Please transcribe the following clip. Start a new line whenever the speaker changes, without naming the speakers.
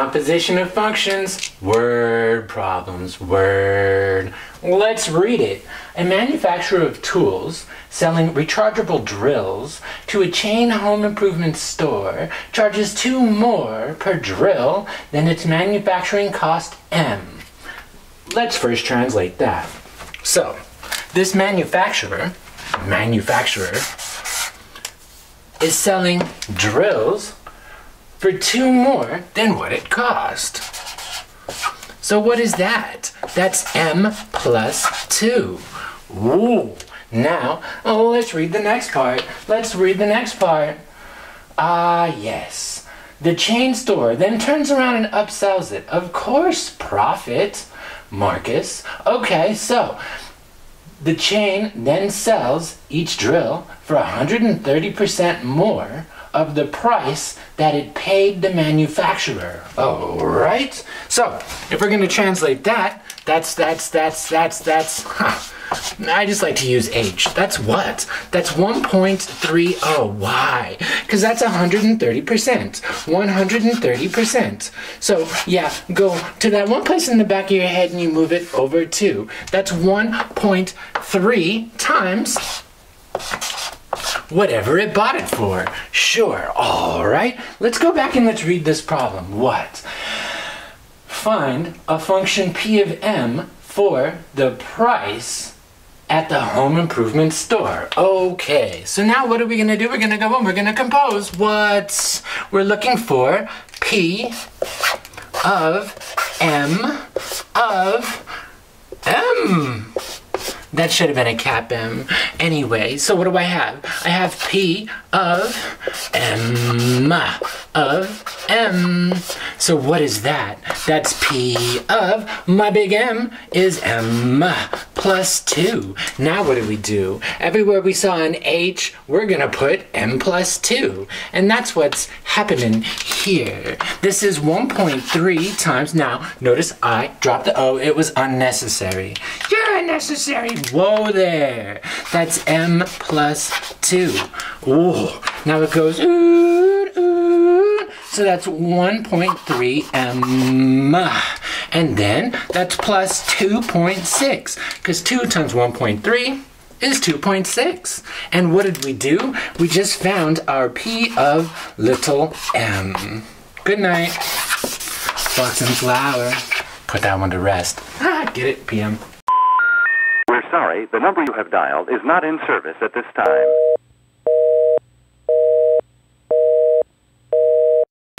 Composition of functions, word problems, word. Let's read it. A manufacturer of tools selling rechargeable drills to a chain home improvement store charges two more per drill than its manufacturing cost M. Let's first translate that. So, this manufacturer, manufacturer, is selling drills for two more than what it cost. So what is that? That's m plus 2. Ooh. Now, oh, let's read the next part. Let's read the next part. Ah, yes. The chain store then turns around and upsells it. Of course, profit, Marcus. Okay, so the chain then sells each drill for 130% more of the price that it paid the manufacturer. All right? So, if we're going to translate that, that's, that's, that's, that's, that's, huh. I just like to use H. That's what? That's 1.30. Why? Because that's 130%. 130%. So, yeah, go to that one place in the back of your head and you move it over two. That's 1.3 times whatever it bought it for. Sure, all right. Let's go back and let's read this problem. What? Find a function p of m for the price at the home improvement store. Okay, so now what are we gonna do? We're gonna go and we're gonna compose what we're looking for p of m of m. That should have been a cap M. Anyway, so what do I have? I have P of M of M. So what is that? That's P of my big M is M plus 2. Now what do we do? Everywhere we saw an H, we're going to put M plus 2. And that's what's happening here. This is 1.3 times, now notice I dropped the O, it was unnecessary. You're unnecessary. Whoa there. That's M plus 2. Ooh, now it goes, ooh. So that's 1.3 M. And then that's plus 2.6, because 2 times 1.3 is 2.6. And what did we do? We just found our P of little m. Good night. Fox and Flower. Put that one to rest. Ah, get it, PM.
We're sorry, the number you have dialed is not in service at this time.